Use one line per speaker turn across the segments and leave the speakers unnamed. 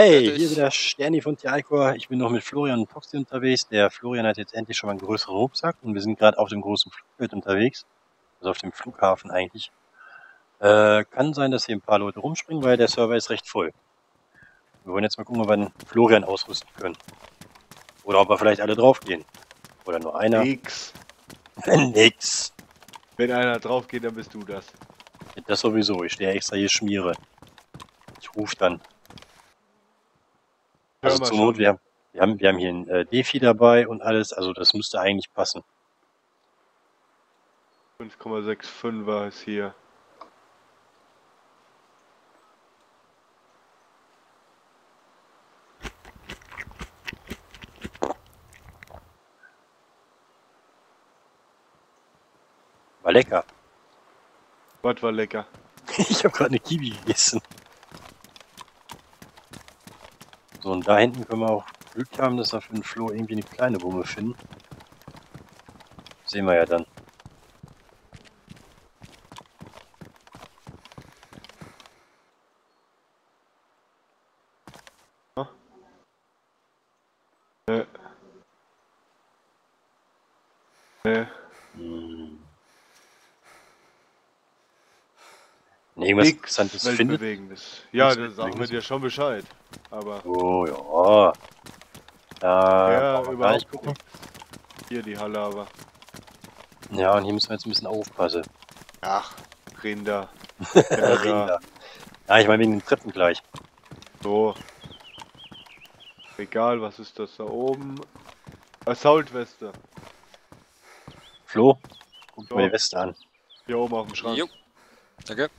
Hey, hier wieder Sterni von Tialkor. Ich bin noch mit Florian und Foxy unterwegs. Der Florian hat jetzt endlich schon mal einen größeren Rucksack und wir sind gerade auf dem großen Flugfeld unterwegs. Also auf dem Flughafen eigentlich. Äh, kann sein, dass hier ein paar Leute rumspringen, weil der Server ist recht voll. Wir wollen jetzt mal gucken, ob wir den Florian ausrüsten können. Oder ob wir vielleicht alle draufgehen. Oder nur einer.
Nix.
Nix.
Wenn einer drauf geht, dann bist du das.
Das sowieso. Ich stehe extra hier schmiere. Ich rufe dann. Also zur. Not, wir haben, wir haben, wir haben hier ein äh, Defi dabei und alles, also das müsste eigentlich passen.
5,65 war es hier.
War lecker.
Was war lecker?
Ich habe gerade eine Kiwi gegessen. So, und da hinten können wir auch Glück haben, dass wir für den Flo irgendwie eine kleine Wumme finden. Sehen wir ja dann.
Ne. Ne.
Hm. Wenn ihr irgendwas
Nix
Interessantes findet.
Ja,
Nichts
da sagen wir dir schon Bescheid. Aber
Oh ja. Da
ja, überhaupt
gucken.
Hier die Halle aber.
Ja, und hier müssen wir jetzt ein bisschen aufpassen.
Ach, Rinder.
Rinder. Ja, ich meine wegen den Treppen gleich.
So. Egal, was ist das da oben? Assaultweste.
Flo, guck
So.
die Weste an.
Hier oben auf dem Schrank.
Jo. Danke.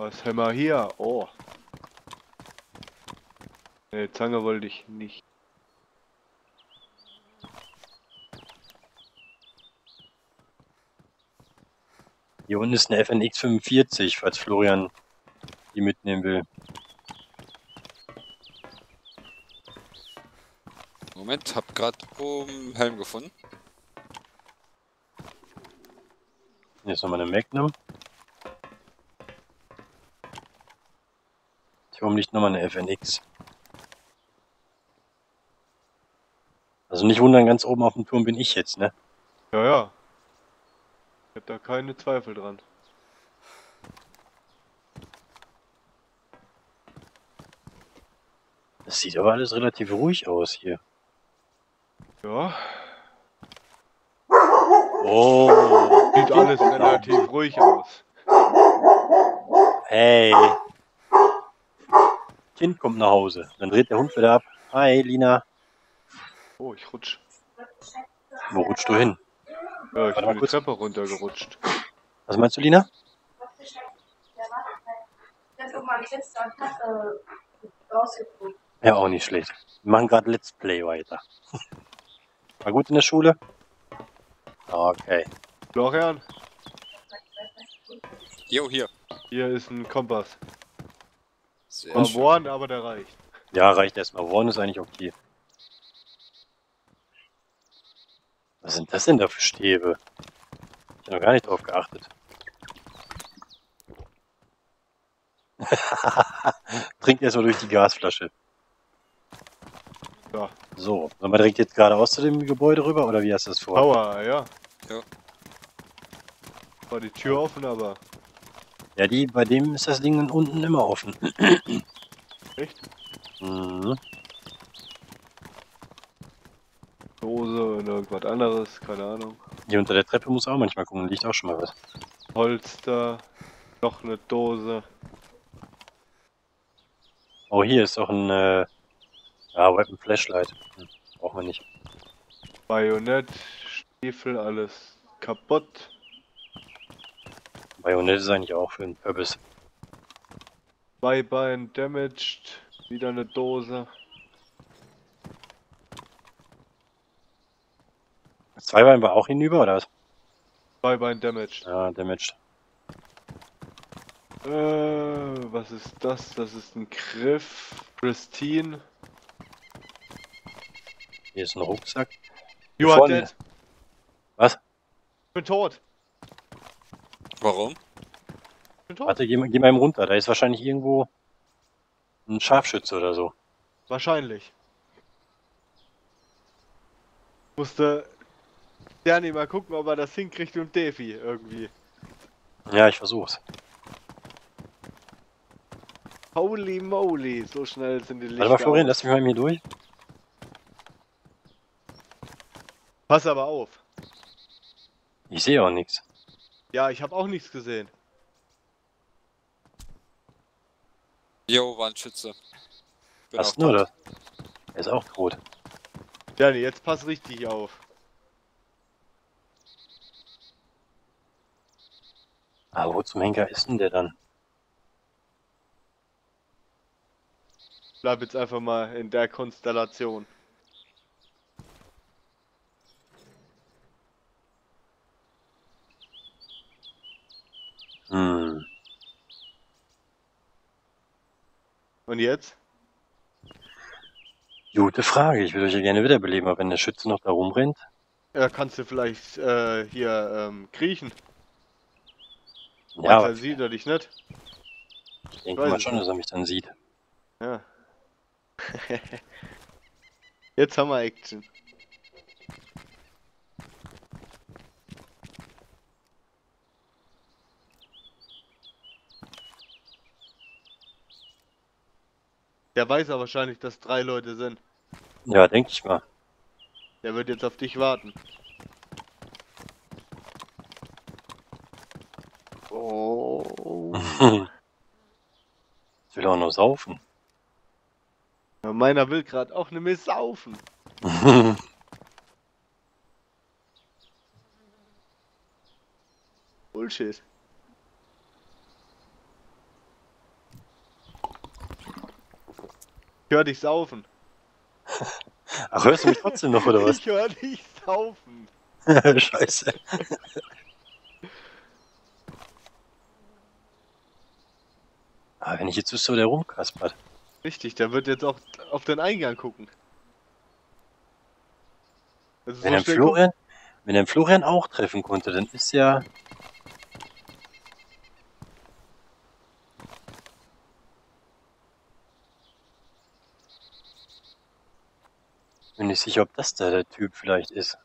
Was haben wir hier? Oh. Ne, Zange wollte ich nicht.
Hier unten ist eine FNX 45, falls Florian die mitnehmen will.
Moment, hab grad oben Helm gefunden.
Hier ist nochmal eine Magnum. Oben liegt nochmal eine FNX. Also nicht wundern, ganz oben auf dem Turm bin ich jetzt, ne?
Ja, ja. Ich hab da keine Zweifel dran.
Das sieht aber alles relativ ruhig aus hier.
Ja,
Oh,
sieht alles relativ ruhig aus.
hey. Kind kommt nach Hause. Dann dreht der Hund wieder ab. Hi, Lina.
Oh, ich rutsch.
Wo rutschst du hin?
Ja, ich
Warte
bin die
kurz.
Treppe runtergerutscht.
Was meinst du, Lina? Ja, auch nicht schlecht. Wir machen gerade Let's Play weiter. War gut in der Schule? Okay.
Florian,
Jo, hier.
hier ist ein Kompass.
Schön.
Warn, aber der reicht.
Ja, reicht erstmal. Warn ist eigentlich okay. Was sind das denn da für Stäbe? Ich habe noch gar nicht drauf geachtet. Trinkt erstmal durch die Gasflasche.
Ja.
So, sollen wir direkt jetzt geradeaus zu dem Gebäude rüber oder wie hast du das vor?
Power, ja.
Ja.
War die Tür offen, aber
Ja, die, bei dem ist das Ding unten immer offen.
echt?
Mhm.
Dose und irgendwas anderes, keine Ahnung.
Hier unter der Treppe muss auch manchmal gucken, liegt auch schon mal was.
Holster, noch eine Dose.
Oh, hier ist auch ein äh, ja, Weapon Flashlight. Hm, braucht man nicht.
Bajonett, Stiefel, alles kaputt.
Bajonett ist eigentlich auch für den Purpose.
Zwei Bein damaged, wieder eine Dose.
Zwei Bein war auch hinüber, oder was?
Zwei Bein damaged.
Ja, damaged.
Äh, was ist das? Das ist ein Griff. Pristine.
Hier ist ein Rucksack.
You
Hier
are
vorne.
dead.
Was?
Ich bin tot.
Warum?
Warte, geh, mal- geh mal eben runter. Da ist wahrscheinlich irgendwo ein Scharfschütze oder so.
Wahrscheinlich. Musste Danny mal gucken, ob er das hinkriegt und Defi irgendwie.
Ja, ich versuch's.
Holy moly, so schnell sind die Lichter.
Warte mal, Florian, lass mich mal hier durch.
Pass aber auf.
Ich sehe auch nichts.
Ja, ich habe auch nichts gesehen.
Jo, war ein Schütze. Bin
nur
tot.
das? Er ist auch tot.
Danny, jetzt pass richtig auf.
Aber wo zum Henker ist denn der dann?
Bleib jetzt einfach mal in der Konstellation.
Hm.
Und jetzt?
Gute Frage. Ich würde euch ja gerne wiederbeleben, aber wenn der Schütze noch da rumrennt.
Ja, kannst du vielleicht äh, hier ähm, kriechen?
Ja, aber
sieht er dich nicht.
ich denke mal schon,
nicht.
dass er mich dann sieht.
Ja. Jetzt haben wir Action. Der weiß ja wahrscheinlich, dass drei Leute sind.
Ja, denke ich mal.
Der wird jetzt auf dich warten. Oh.
ich will auch noch saufen.
Ja, meiner will gerade auch ne Miss saufen. Bullshit. Ich hör dich saufen.
Ach, hörst du mich trotzdem noch, oder was?
Ich hör dich saufen.
Scheiße. Aber wenn ich jetzt wüsste, wo der rumkaspert.
Richtig, der wird jetzt auch auf den Eingang gucken. Also
Wenn
so
er Florian, wenn er Florian auch treffen konnte, dann ist ja. Bin nicht sicher, ob das da der Typ vielleicht ist.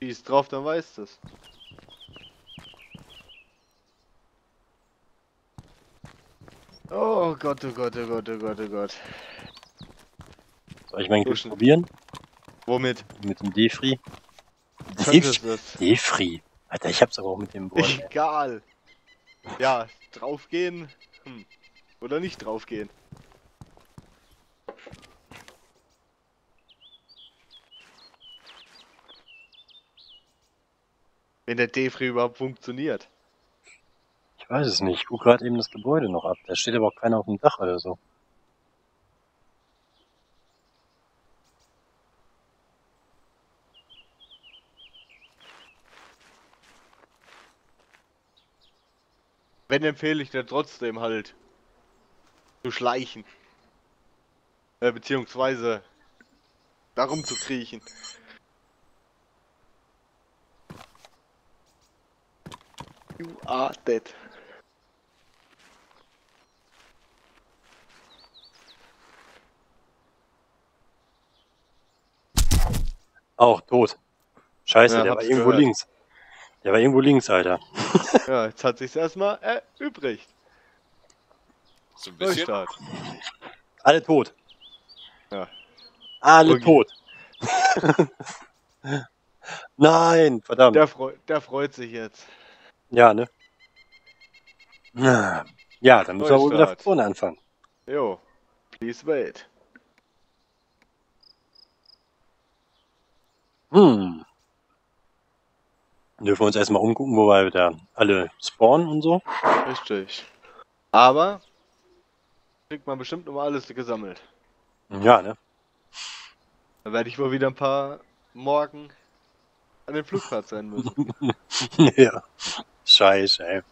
Schieß drauf, dann weißt du's. Oh Gott, oh Gott, oh Gott, oh Gott, oh Gott.
Soll ich
So
Glück probieren?
Womit?
Mit dem Defri? Defri. Alter, ich hab's aber auch mit dem Board.
Egal. Ja, draufgehen. Hm. Oder nicht draufgehen. Wenn der Defri überhaupt funktioniert.
Ich weiß es nicht. Ich guck gerade eben das Gebäude noch ab. Da steht aber auch keiner auf dem Dach oder so.
Wenn empfehle ich dir trotzdem halt zu schleichen. Äh, beziehungsweise darum zu kriechen. You are dead.
Auch tot. Scheiße,
Ja,
der war irgendwo
gehört.
links. Der war irgendwo links, Alter.
Ja, jetzt hat sich's erstmal erübrigt.
So ein bisschen.
Neustart.
Alle tot.
Ja.
Alle
Okay.
tot. Nein, verdammt.
Der, freu der freut sich jetzt.
Ja, ne? Ja, dann müssen wir wohl wieder von vorne anfangen.
Jo. Please wait.
Hm. Dürfen wir uns erstmal umgucken, wo wir da alle spawnen und so.
Richtig. Aber kriegt man bestimmt noch mal alles gesammelt.
Ja, ne?
Da werde ich wohl wieder ein paar Morgen an den Flugplatz sein müssen.
ja. Scheiße, ey.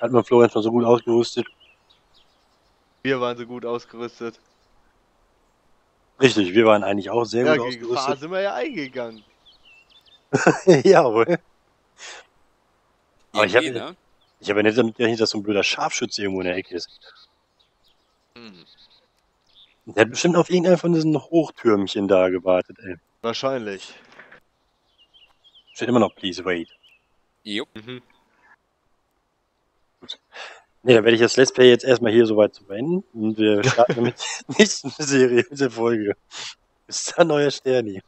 Hat man Florian schon so gut ausgerüstet?
Wir waren so gut ausgerüstet.
Richtig, wir waren eigentlich auch sehr
Ja,
gut
gegen Gefahr
ausgerüstet.
sind wir ja eingegangen.
Jawohl. Aber ich hab-
Irgendwie, ne?
Ich habe ja nicht damit gerechnet, dass so ein blöder Scharfschütze irgendwo in der Ecke ist.
Hm.
Der hat bestimmt auf irgendeinen von diesen Hochtürmchen da gewartet, ey.
Wahrscheinlich.
Steht immer noch, please wait.
Jupp.
Mhm.
Nee, dann werde ich das Let's Play jetzt erstmal hier soweit zu beenden. Und wir starten mit der nächsten seriösen Folge. Bis dann, euer Sterni.